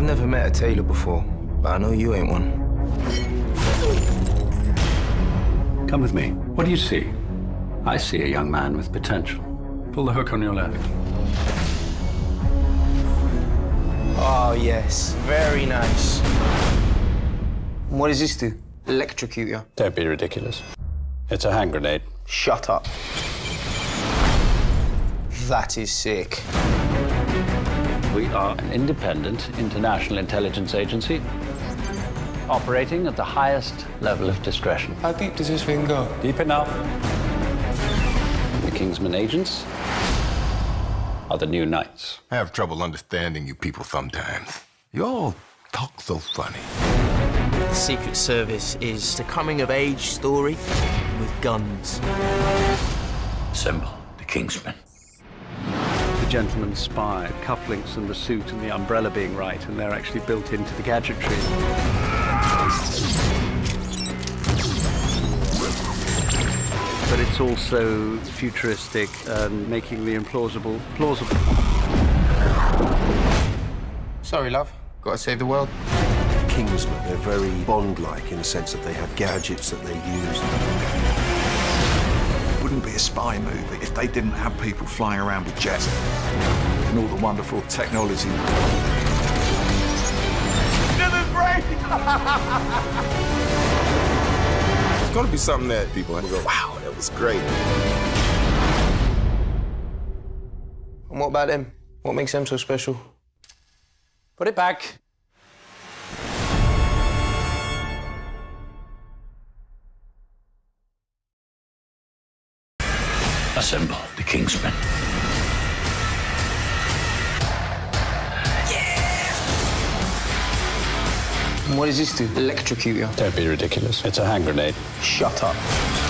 I've never met a tailor before, but I know you ain't one. Come with me. What do you see? I see a young man with potential. Pull the hook on your left. Oh, ah, yes. Very nice. And what does this do? Electrocute you? Don't be ridiculous. It's a hand grenade. Shut up. That is sick. We are an independent international intelligence agency operating at the highest level of discretion. How deep does this thing go? Deep enough. The Kingsman agents are the new knights. I have trouble understanding you people sometimes. You all talk so funny. The Secret Service is a coming of age story with guns. Symbol, the Kingsman. The gentleman's spy, cufflinks and the suit and the umbrella being right, and they're actually built into the gadgetry. But it's also futuristic and making the implausible plausible. Sorry, love. Gotta save the world. Kingsmen, they're very Bond-like in the sense that they have gadgets that they use. Wouldn't be a spy movie if they didn't have people flying around with jets and all the wonderful technology. It's gonna be something that people will go, wow, that was great. And what about them? What makes them so special? Put it back. Assemble the Kingsman. And what does this do? Electrocute you? Don't be ridiculous. It's a hand grenade. Shut up.